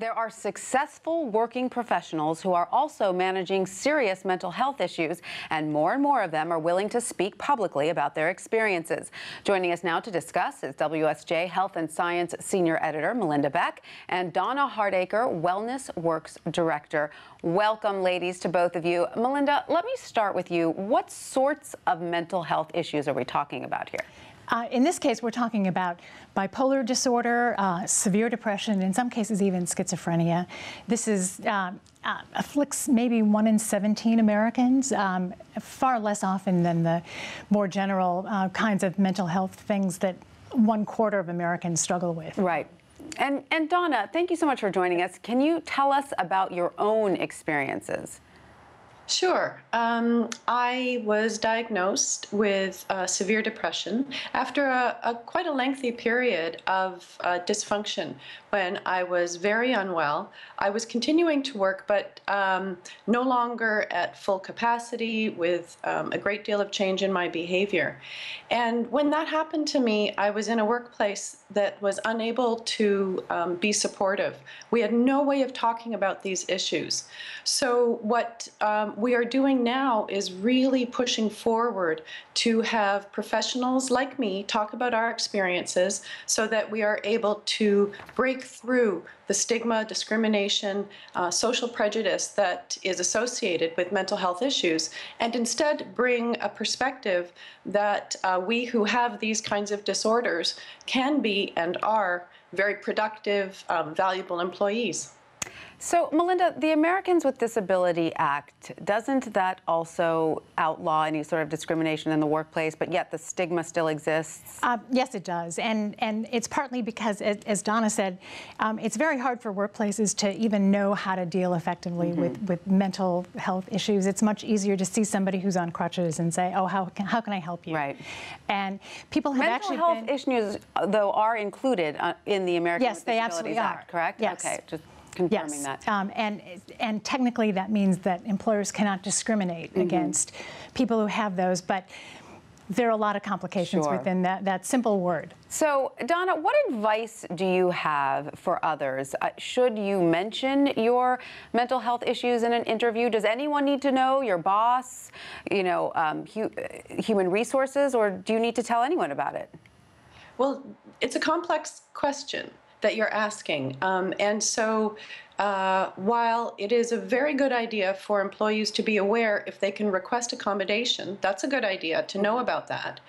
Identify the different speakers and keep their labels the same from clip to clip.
Speaker 1: There are successful working professionals who are also managing serious mental health issues, and more and more of them are willing to speak publicly about their experiences. Joining us now to discuss is WSJ Health and Science Senior Editor Melinda Beck and Donna Hardaker, Wellness Works Director. Welcome, ladies, to both of you. Melinda, let me start with you. What sorts of mental health issues are we talking about here?
Speaker 2: Uh, in this case, we're talking about bipolar disorder, uh, severe depression, in some cases even schizophrenia. This is uh, uh afflicts maybe one in 17 Americans, um, far less often than the more general uh, kinds of mental health things that one quarter of Americans struggle with.
Speaker 1: Right. And, and Donna, thank you so much for joining us. Can you tell us about your own experiences?
Speaker 3: Sure. Um, I was diagnosed with uh, severe depression after a, a, quite a lengthy period of uh, dysfunction when I was very unwell. I was continuing to work, but um, no longer at full capacity with um, a great deal of change in my behavior. And when that happened to me, I was in a workplace that was unable to um, be supportive. We had no way of talking about these issues. So, what um, we are doing now is really pushing forward to have professionals like me talk about our experiences so that we are able to break through the stigma, discrimination, uh, social prejudice that is associated with mental health issues, and instead bring a perspective that uh, we who have these kinds of disorders can be and are very productive, um, valuable employees.
Speaker 1: So, Melinda, the Americans with Disability Act, doesn't that also outlaw any sort of discrimination in the workplace, but yet the stigma still exists?
Speaker 2: Uh, yes, it does. And, and it's partly because, as Donna said, um, it's very hard for workplaces to even know how to deal effectively mm -hmm. with, with mental health issues. It's much easier to see somebody who's on crutches and say, oh, how can, how can I help you?
Speaker 1: Right.
Speaker 2: And people have
Speaker 1: mental
Speaker 2: actually
Speaker 1: health
Speaker 2: been,
Speaker 1: issues, though, are included uh, in the American
Speaker 2: yes, they absolutely
Speaker 1: Act,
Speaker 2: are.
Speaker 1: correct?
Speaker 2: Yes.
Speaker 1: Okay. Just confirming
Speaker 2: yes.
Speaker 1: that.
Speaker 2: Um, and, and technically that means that employers cannot discriminate mm -hmm. against people who have those, but there are a lot of complications
Speaker 1: sure.
Speaker 2: within that, that simple word.
Speaker 1: So, Donna, what advice do you have for others? Uh, should you mention your mental health issues in an interview? Does anyone need to know, your boss, you know, um, hu human resources, or do you need to tell anyone about it?
Speaker 3: Well, it's a complex question that you're asking. Um, and so uh, while it is a very good idea for employees to be aware if they can request accommodation, that's a good idea to know about that.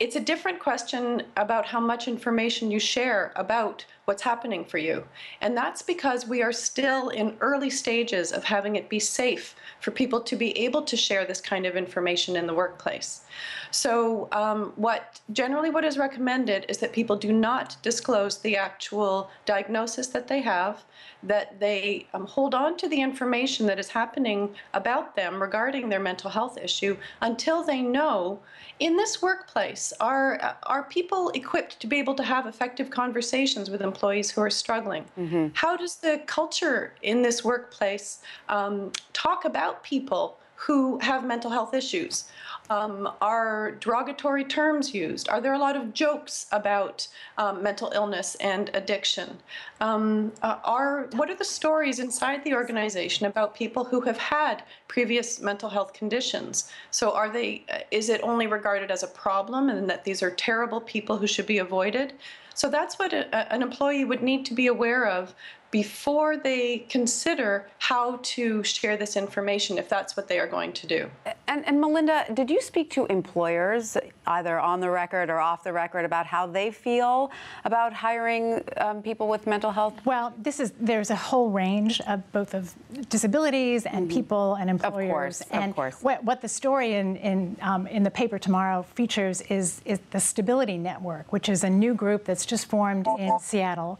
Speaker 3: It's a different question about how much information you share about what's happening for you. And that's because we are still in early stages of having it be safe for people to be able to share this kind of information in the workplace. So um, what generally what is recommended is that people do not disclose the actual diagnosis that they have, that they um, hold on to the information that is happening about them regarding their mental health issue until they know in this workplace, are, are people equipped to be able to have effective conversations with employees who are struggling? Mm -hmm. How does the culture in this workplace um, talk about people who have mental health issues? Um, are derogatory terms used? Are there a lot of jokes about um, mental illness and addiction? Um, uh, are what are the stories inside the organization about people who have had previous mental health conditions? So are they? Uh, is it only regarded as a problem and that these are terrible people who should be avoided? So that's what a, an employee would need to be aware of before they consider how to share this information if that's what they are going to do.
Speaker 1: And, and, Melinda, did you speak to employers, either on the record or off the record, about how they feel about hiring um, people with mental health?
Speaker 2: Well, this is there's a whole range of both of disabilities and mm -hmm. people and employers.
Speaker 1: Of course,
Speaker 2: and
Speaker 1: of course.
Speaker 2: What, what the story in in um, in the paper tomorrow features is is the Stability Network, which is a new group that's just formed in Seattle,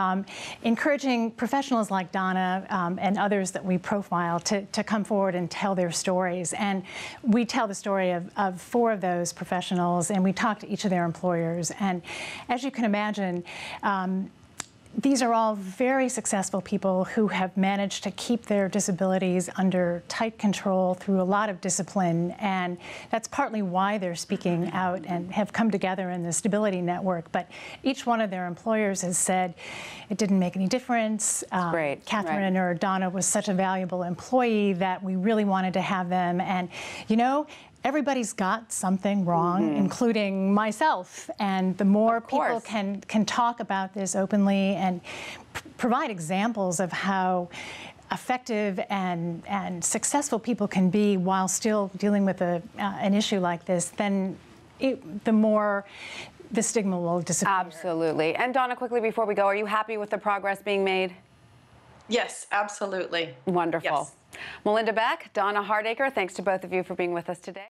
Speaker 2: um, encouraging professionals like Donna um, and others that we profile to, to come forward and tell their stories. And we tell the story of, of four of those professionals, and we talk to each of their employers. And as you can imagine, um, these are all very successful people who have managed to keep their disabilities under tight control through a lot of discipline. And that's partly why they're speaking out and have come together in the Stability Network. But each one of their employers has said it didn't make any difference. Um,
Speaker 1: Great,
Speaker 2: Katherine
Speaker 1: right.
Speaker 2: or Donna was such a valuable employee that we really wanted to have them. And, you know, everybody's got something wrong, including myself. And the more. People can can talk about this openly and p- provide examples of how effective and and successful people can be while still dealing with a, uh, an issue like this, then it, the more the stigma will disappear.
Speaker 1: Absolutely. And Donna, quickly before we go, are you happy with the progress being made?
Speaker 3: Yes, absolutely.
Speaker 1: Wonderful.
Speaker 3: Yes.
Speaker 1: Melinda Beck, Donna Hardaker, thanks to both of you for being with us today.